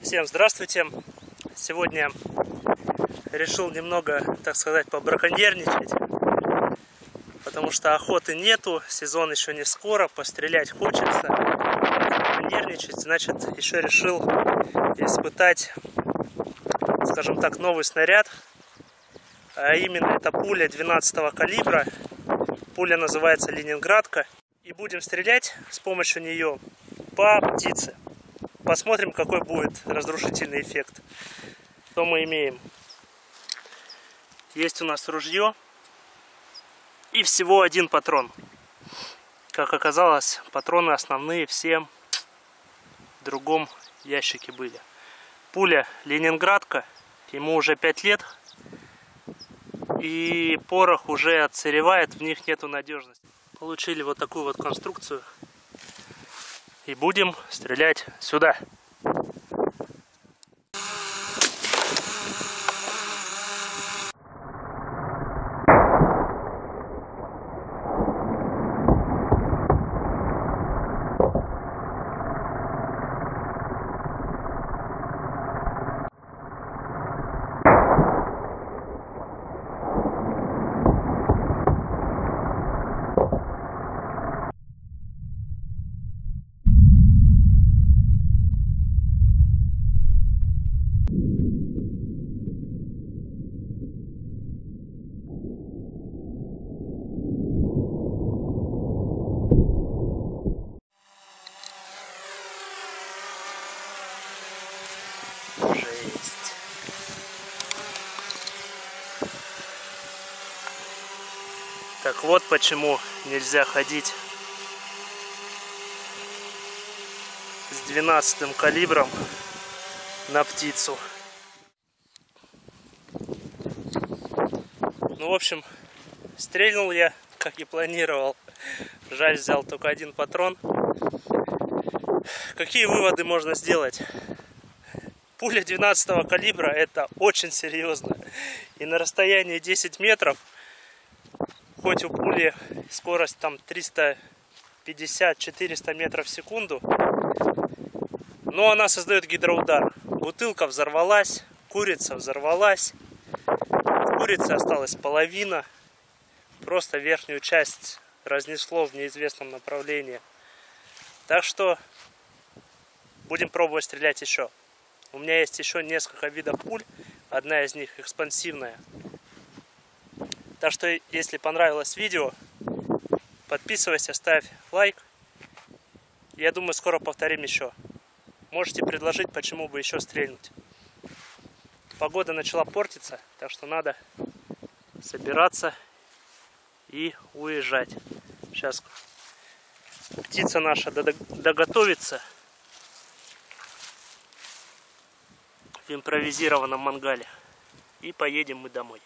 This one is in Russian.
Всем здравствуйте! Сегодня решил немного, так сказать, побраконьерничать, потому что охоты нету, сезон еще не скоро, пострелять хочется. Нервничать, значит, еще решил испытать, скажем так, новый снаряд, а именно это пуля 12 калибра, пуля называется Ленинградка, и будем стрелять с помощью нее по птице. Посмотрим, какой будет разрушительный эффект. Что мы имеем? Есть у нас ружье и всего один патрон. Как оказалось, патроны основные все в другом ящике были. Пуля Ленинградка, ему уже 5 лет, и порох уже отсыревает, в них нету надежности. Получили вот такую вот конструкцию и будем стрелять сюда. Так вот почему нельзя ходить с 12 калибром на птицу. Ну, в общем, стрельнул я, как и планировал. Жаль, взял только один патрон. Какие выводы можно сделать? Пуля 12 калибра это очень серьезно. И на расстоянии 10 метров, хоть у пули скорость там 350-400 метров в секунду, но она создает гидроудар. Бутылка взорвалась, курица взорвалась. Курицы осталась половина. Просто верхнюю часть разнесло в неизвестном направлении. Так что будем пробовать стрелять еще. У меня есть еще несколько видов пуль. Одна из них экспансивная. Так что, если понравилось видео, подписывайся, ставь лайк. Я думаю, скоро повторим еще. Можете предложить, почему бы еще стрельнуть. Погода начала портиться, так что надо собираться и уезжать. Сейчас птица наша доготовится. в импровизированном мангале. И поедем мы домой.